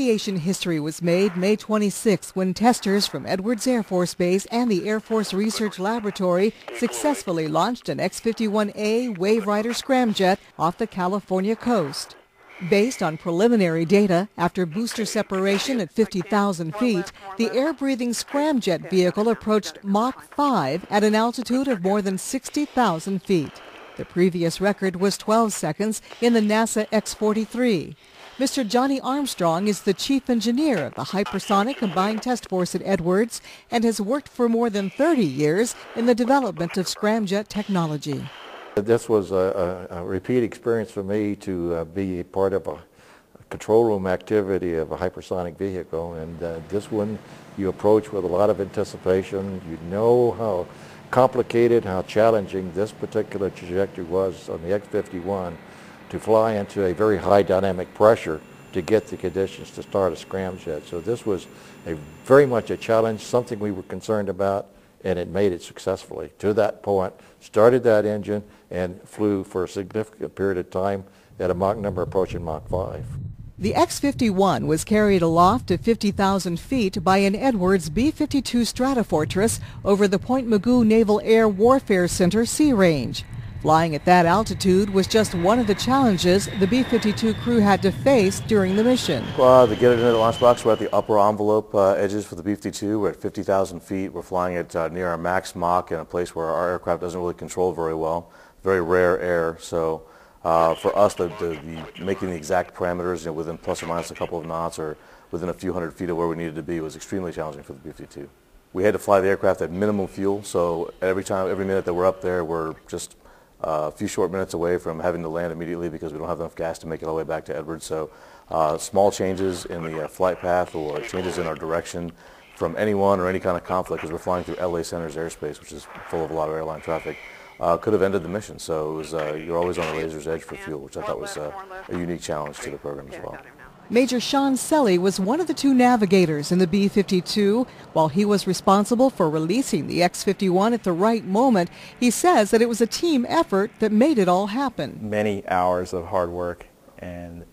aviation history was made May 26 when testers from Edwards Air Force Base and the Air Force Research Laboratory successfully launched an X-51A Waverider scramjet off the California coast. Based on preliminary data, after booster separation at 50,000 feet, the air-breathing scramjet vehicle approached Mach 5 at an altitude of more than 60,000 feet. The previous record was 12 seconds in the NASA X-43. Mr. Johnny Armstrong is the chief engineer of the Hypersonic Combined Test Force at Edwards and has worked for more than 30 years in the development of scramjet technology. This was a, a, a repeat experience for me to uh, be part of a control room activity of a hypersonic vehicle and uh, this one you approach with a lot of anticipation. You know how complicated, how challenging this particular trajectory was on the X-51 to fly into a very high dynamic pressure to get the conditions to start a scramjet. So this was a very much a challenge, something we were concerned about, and it made it successfully. To that point, started that engine and flew for a significant period of time at a Mach number approaching Mach 5. The X-51 was carried aloft to 50,000 feet by an Edwards B-52 Stratofortress over the Point Mugu Naval Air Warfare Center Sea Range. Flying at that altitude was just one of the challenges the B-52 crew had to face during the mission. Well, to get it into the launch box, we're at the upper envelope uh, edges for the B-52. We're at 50,000 feet. We're flying it uh, near our max Mach in a place where our aircraft doesn't really control very well. Very rare air, so uh, for us, making the exact parameters you know, within plus or minus a couple of knots or within a few hundred feet of where we needed to be was extremely challenging for the B-52. We had to fly the aircraft at minimum fuel, so every time, every minute that we're up there, we're just a few short minutes away from having to land immediately because we don't have enough gas to make it all the way back to Edwards. So uh, small changes in the uh, flight path or changes in our direction from anyone or any kind of conflict because we're flying through LA Center's airspace, which is full of a lot of airline traffic uh, could have ended the mission. So was, uh, you're always on a razor's edge for fuel, which I thought was uh, a unique challenge to the program as well. Major Sean Selly was one of the two navigators in the B-52. While he was responsible for releasing the X-51 at the right moment, he says that it was a team effort that made it all happen. Many hours of hard work and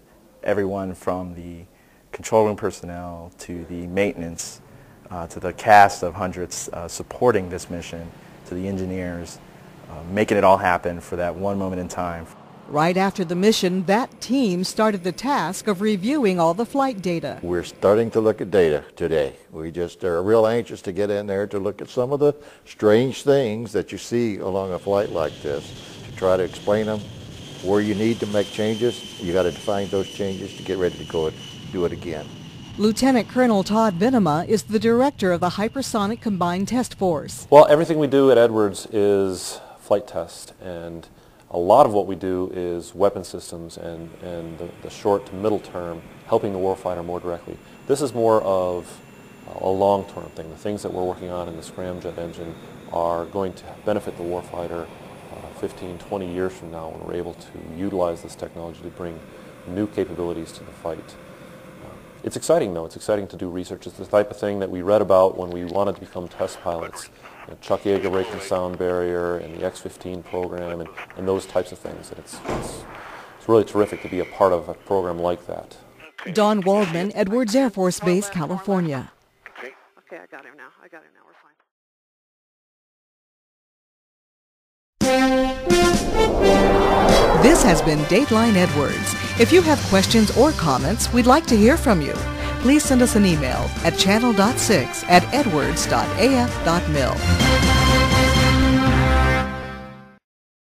everyone from the control room personnel to the maintenance uh, to the cast of hundreds uh, supporting this mission to the engineers uh, making it all happen for that one moment in time. Right after the mission, that team started the task of reviewing all the flight data. We're starting to look at data today. We just are real anxious to get in there to look at some of the strange things that you see along a flight like this, to try to explain them. Where you need to make changes, you got to define those changes to get ready to go and do it again. Lieutenant Colonel Todd Venema is the director of the Hypersonic Combined Test Force. Well, everything we do at Edwards is flight test. And a lot of what we do is weapon systems and, and the, the short to middle term, helping the warfighter more directly. This is more of a long-term thing. The things that we're working on in the scramjet engine are going to benefit the warfighter uh, 15, 20 years from now when we're able to utilize this technology to bring new capabilities to the fight. Uh, it's exciting though. It's exciting to do research. It's the type of thing that we read about when we wanted to become test pilots Chuck Yeager breaking sound barrier and the X-15 program and, and those types of things. And it's, it's, it's really terrific to be a part of a program like that. Don Waldman, Edwards Air Force Base, California. Okay, okay, I got him now. I got him now. We're fine. This has been Dateline Edwards. If you have questions or comments, we'd like to hear from you please send us an email at channel.6 at edwards.af.mil.